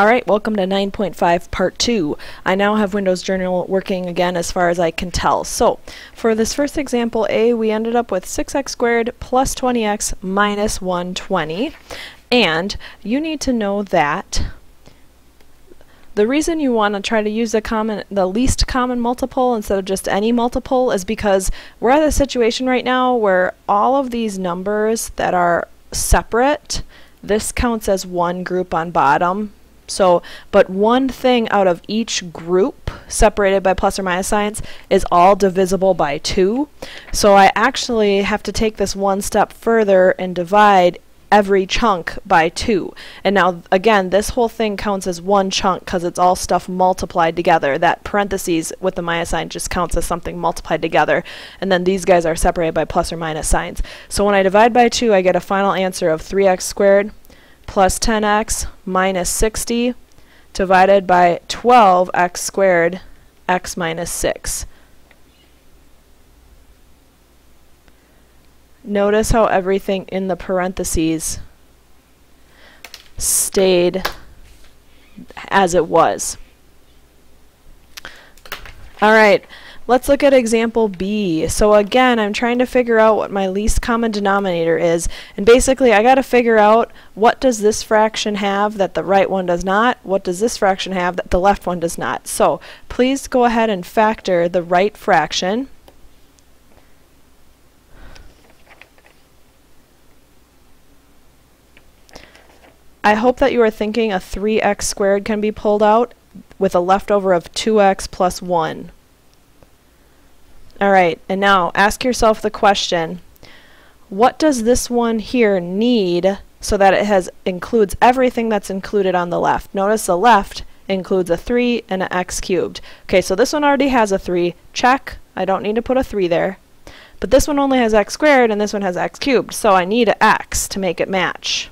Alright, welcome to 9.5 part 2. I now have Windows Journal working again as far as I can tell. So, for this first example A, we ended up with 6x squared plus 20x minus 120. And you need to know that the reason you want to try to use the common, the least common multiple instead of just any multiple is because we're at a situation right now where all of these numbers that are separate, this counts as one group on bottom so, but one thing out of each group separated by plus or minus signs is all divisible by 2. So I actually have to take this one step further and divide every chunk by 2. And now, again, this whole thing counts as one chunk because it's all stuff multiplied together. That parentheses with the minus sign just counts as something multiplied together. And then these guys are separated by plus or minus signs. So when I divide by 2, I get a final answer of 3x squared plus 10x minus 60 divided by 12x squared x minus 6. Notice how everything in the parentheses stayed as it was. All right. Let's look at example B. So again, I'm trying to figure out what my least common denominator is. And basically, I got to figure out what does this fraction have that the right one does not? What does this fraction have that the left one does not? So please go ahead and factor the right fraction. I hope that you are thinking a 3x squared can be pulled out with a leftover of 2x plus 1. All right, and now ask yourself the question, what does this one here need so that it has includes everything that's included on the left? Notice the left includes a 3 and an x cubed. Okay, so this one already has a 3. Check. I don't need to put a 3 there. But this one only has x squared and this one has x cubed, so I need an x to make it match.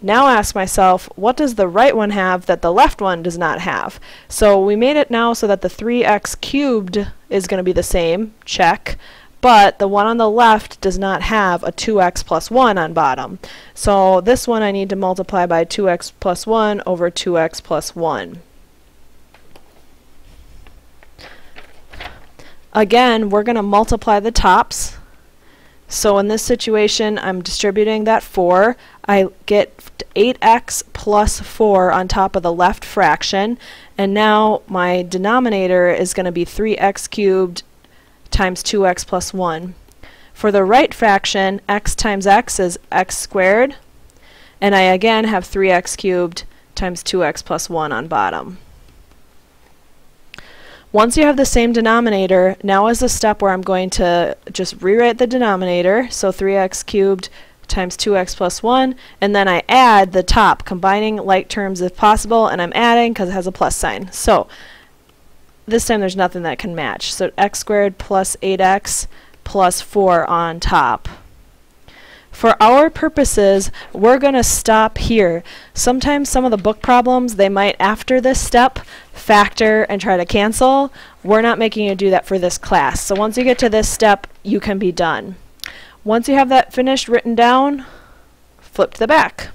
Now ask myself, what does the right one have that the left one does not have? So we made it now so that the 3x cubed is going to be the same, check, but the one on the left does not have a 2x plus 1 on bottom. So this one I need to multiply by 2x plus 1 over 2x plus 1. Again, we're going to multiply the tops. So in this situation, I'm distributing that 4. I get 8x plus 4 on top of the left fraction. And now my denominator is going to be 3x cubed times 2x plus 1. For the right fraction, x times x is x squared. And I again have 3x cubed times 2x plus 1 on bottom. Once you have the same denominator, now is the step where I'm going to just rewrite the denominator. So 3x cubed times 2x plus 1, and then I add the top, combining like terms if possible, and I'm adding because it has a plus sign. So this time there's nothing that can match. So x squared plus 8x plus 4 on top. For our purposes, we're going to stop here. Sometimes some of the book problems, they might, after this step, factor and try to cancel. We're not making you do that for this class. So once you get to this step, you can be done. Once you have that finished written down, flip to the back.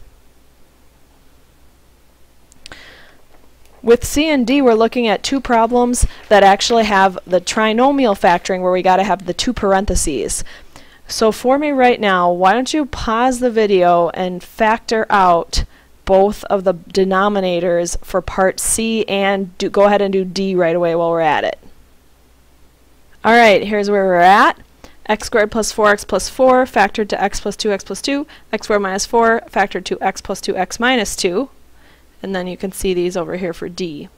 With C and D, we're looking at two problems that actually have the trinomial factoring where we got to have the two parentheses. So for me right now, why don't you pause the video and factor out both of the denominators for part C and do, go ahead and do D right away while we're at it. Alright, here's where we're at. x squared plus 4x plus 4 factored to x plus 2x plus 2, x squared minus 4 factored to x plus 2x minus 2. And then you can see these over here for D.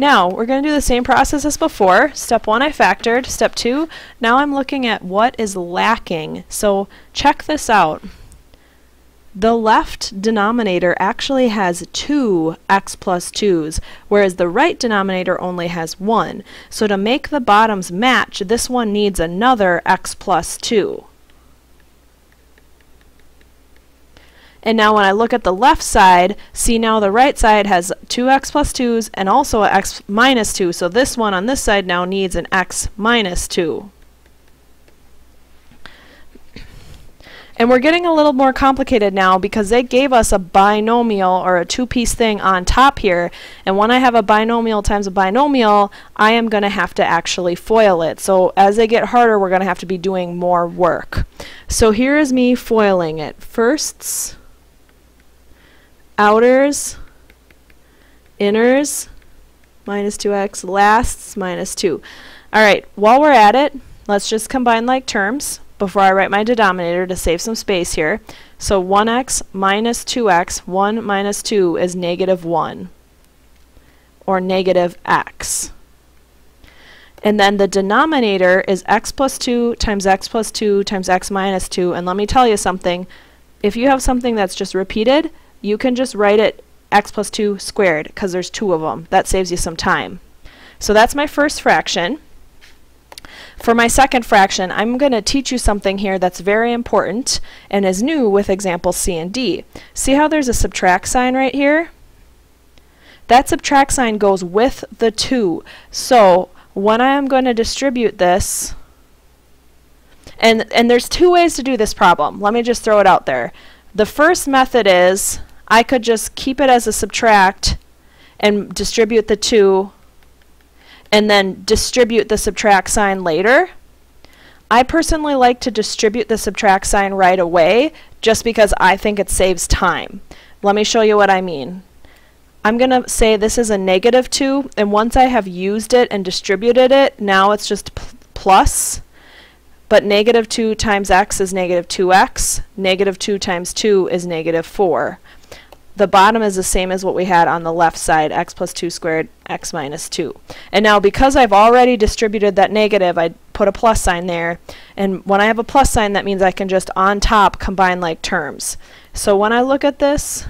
Now, we're going to do the same process as before. Step 1 I factored. Step 2, now I'm looking at what is lacking. So check this out. The left denominator actually has two x plus 2's, whereas the right denominator only has one. So to make the bottoms match, this one needs another x plus 2. And now when I look at the left side, see now the right side has two x plus 2's and also an x minus 2. So this one on this side now needs an x minus 2. And we're getting a little more complicated now because they gave us a binomial or a two-piece thing on top here. And when I have a binomial times a binomial, I am going to have to actually FOIL it. So as they get harder, we're going to have to be doing more work. So here is me foiling it. Firsts, outers, inners, minus 2x, lasts, minus 2. All right, while we're at it, let's just combine like terms before I write my denominator to save some space here. So 1x minus 2x, 1 minus 2 is negative 1, or negative x. And then the denominator is x plus 2 times x plus 2 times x minus 2. And let me tell you something. If you have something that's just repeated, you can just write it x plus 2 squared because there's two of them. That saves you some time. So that's my first fraction. For my second fraction, I'm going to teach you something here that's very important and is new with examples C and D. See how there's a subtract sign right here? That subtract sign goes with the 2. So when I am going to distribute this, and, and there's two ways to do this problem. Let me just throw it out there. The first method is I could just keep it as a subtract and distribute the 2 and then distribute the subtract sign later. I personally like to distribute the subtract sign right away just because I think it saves time. Let me show you what I mean. I'm going to say this is a negative 2, and once I have used it and distributed it, now it's just plus. But negative 2 times x is negative 2x. Negative 2 times 2 is negative 4 the bottom is the same as what we had on the left side, x plus 2 squared, x minus 2. And now because I've already distributed that negative, I put a plus sign there. And when I have a plus sign, that means I can just on top combine like terms. So when I look at this,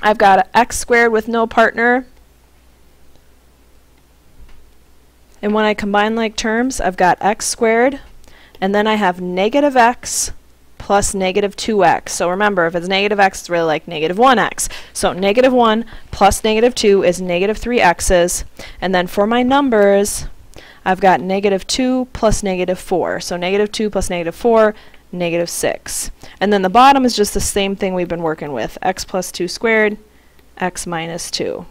I've got x squared with no partner. And when I combine like terms, I've got x squared, and then I have negative x plus negative 2x. So remember, if it's negative x, it's really like negative 1x. So negative 1 plus negative 2 is negative 3x's. And then for my numbers, I've got negative 2 plus negative 4. So negative 2 plus negative 4, negative 6. And then the bottom is just the same thing we've been working with, x plus 2 squared, x minus 2.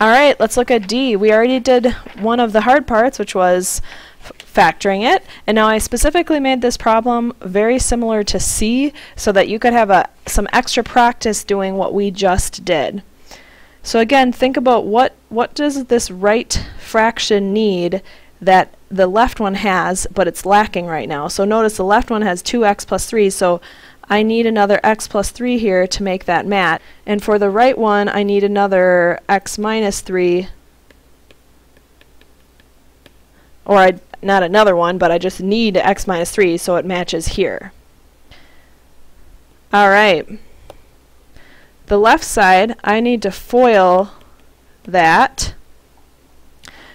All right, let's look at D. We already did one of the hard parts, which was factoring it. And now I specifically made this problem very similar to C so that you could have a, some extra practice doing what we just did. So again, think about what, what does this right fraction need that the left one has, but it's lacking right now. So notice the left one has 2x plus 3, so I need another x plus 3 here to make that mat. And for the right one, I need another x minus 3 or I, not another one, but I just need x minus 3 so it matches here. Alright. The left side, I need to FOIL that.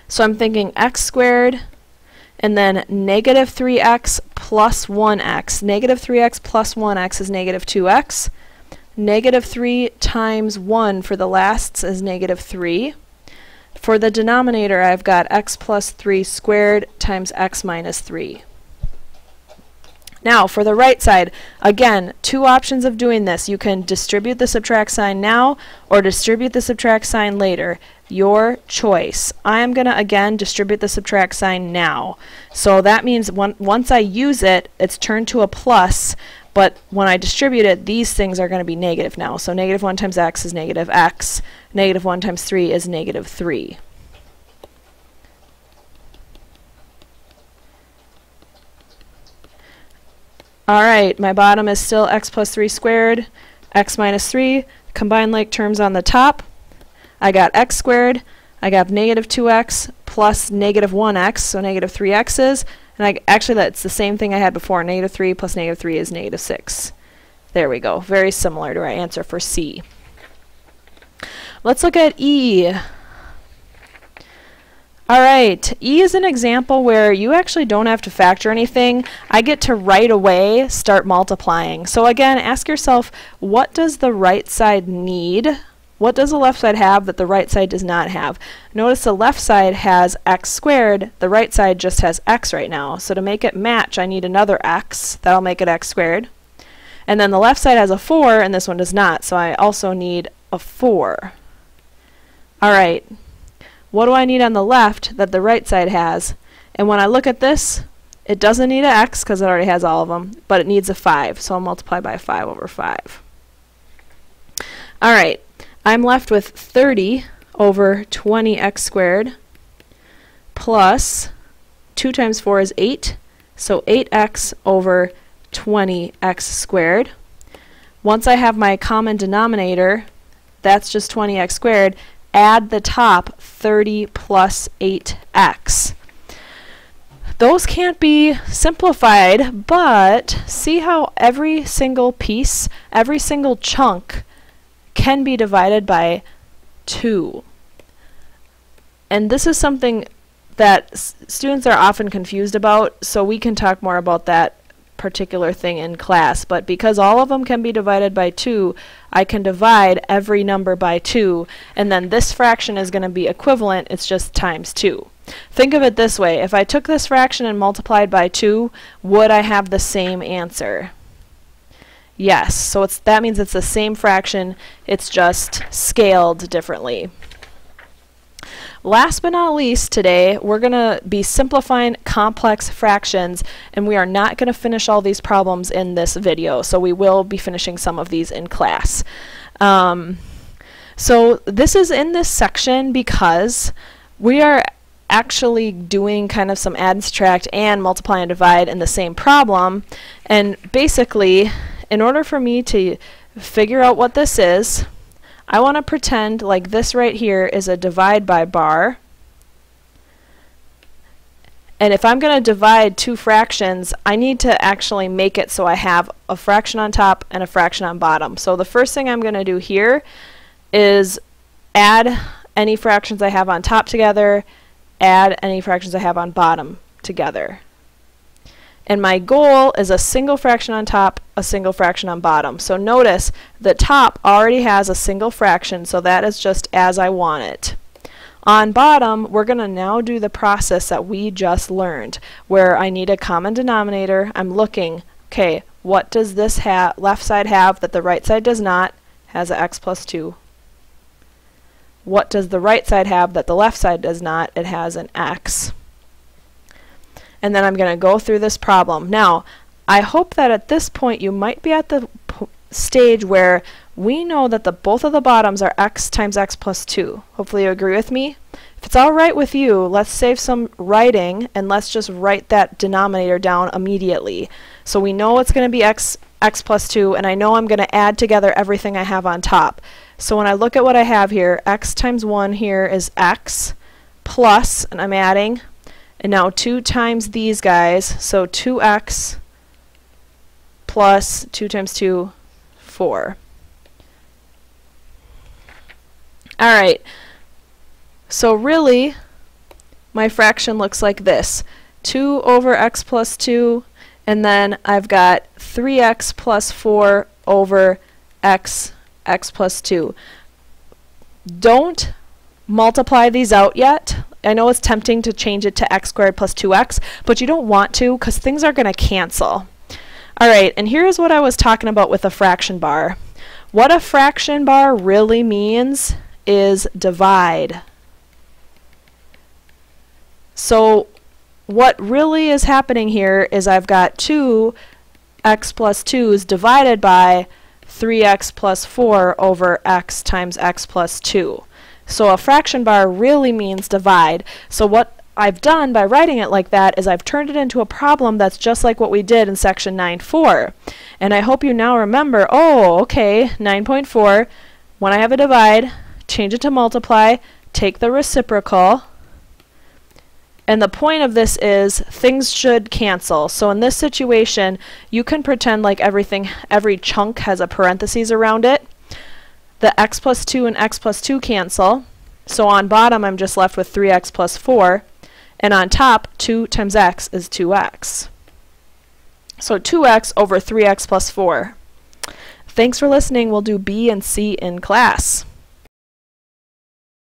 So I'm thinking x squared and then negative 3x plus 1x. Negative 3x plus 1x is negative 2x. Negative 3 times 1 for the lasts is negative 3. For the denominator, I've got x plus 3 squared times x minus 3. Now, for the right side, again, two options of doing this. You can distribute the subtract sign now or distribute the subtract sign later. Your choice. I am going to, again, distribute the subtract sign now. So that means one, once I use it, it's turned to a plus, but when I distribute it, these things are going to be negative now. So negative 1 times x is negative x. Negative 1 times 3 is negative 3. Alright, my bottom is still x plus 3 squared, x minus 3. Combine like terms on the top. I got x squared. I got negative 2x plus negative 1x, so negative 3x's. And I, actually, that's the same thing I had before. Negative 3 plus negative 3 is negative 6. There we go. Very similar to our answer for C. Let's look at E. Alright, E is an example where you actually don't have to factor anything. I get to right away start multiplying. So again, ask yourself, what does the right side need What does the left side have that the right side does not have? Notice the left side has x squared, the right side just has x right now. So to make it match, I need another x. That'll make it x squared. And then the left side has a 4, and this one does not, so I also need a 4. Alright, what do I need on the left that the right side has? And when I look at this, it doesn't need an x because it already has all of them, but it needs a 5, so I'll multiply by 5 over 5. Alright, I'm left with 30 over 20x squared plus 2 times 4 is 8, so 8x over 20x squared. Once I have my common denominator, that's just 20x squared, add the top 30 plus 8x. Those can't be simplified, but see how every single piece, every single chunk can be divided by 2. And this is something that students are often confused about, so we can talk more about that particular thing in class. But because all of them can be divided by 2, I can divide every number by 2, and then this fraction is going to be equivalent, it's just times 2. Think of it this way, if I took this fraction and multiplied by 2, would I have the same answer? Yes, so it's that means it's the same fraction, it's just scaled differently. Last but not least today, we're going to be simplifying complex fractions, and we are not going to finish all these problems in this video, so we will be finishing some of these in class. Um, so this is in this section because we are actually doing kind of some subtract and multiply and divide in the same problem, and basically in order for me to figure out what this is, I want to pretend like this right here is a divide by bar. And if I'm going to divide two fractions, I need to actually make it so I have a fraction on top and a fraction on bottom. So the first thing I'm going to do here is add any fractions I have on top together, add any fractions I have on bottom together. And my goal is a single fraction on top, a single fraction on bottom. So notice the top already has a single fraction, so that is just as I want it. On bottom, we're going to now do the process that we just learned, where I need a common denominator. I'm looking, okay, what does this left side have that the right side does not? Has an x plus 2. What does the right side have that the left side does not? It has an x and then I'm going to go through this problem. Now, I hope that at this point you might be at the stage where we know that the both of the bottoms are x times x plus 2. Hopefully you agree with me. If it's alright with you, let's save some writing and let's just write that denominator down immediately. So we know it's going to be x, x plus 2, and I know I'm going to add together everything I have on top. So when I look at what I have here, x times 1 here is x plus, and I'm adding and now 2 times these guys, so 2x plus 2 times 2, 4. Alright, so really, my fraction looks like this. 2 over x plus 2, and then I've got 3x plus 4 over x, x plus 2. Don't multiply these out yet. I know it's tempting to change it to x squared plus 2x, but you don't want to because things are going to cancel. Alright, and here's what I was talking about with a fraction bar. What a fraction bar really means is divide. So what really is happening here is I've got 2 x plus 2's divided by 3x plus 4 over x times x plus 2. So a fraction bar really means divide. So what I've done by writing it like that is I've turned it into a problem that's just like what we did in section 9.4. And I hope you now remember, oh, okay, 9.4, when I have a divide, change it to multiply, take the reciprocal, and the point of this is things should cancel. So in this situation, you can pretend like everything, every chunk has a parentheses around it the x plus 2 and x plus 2 cancel. So on bottom, I'm just left with 3x plus 4. And on top, 2 times x is 2x. So 2x over 3x plus 4. Thanks for listening. We'll do B and C in class.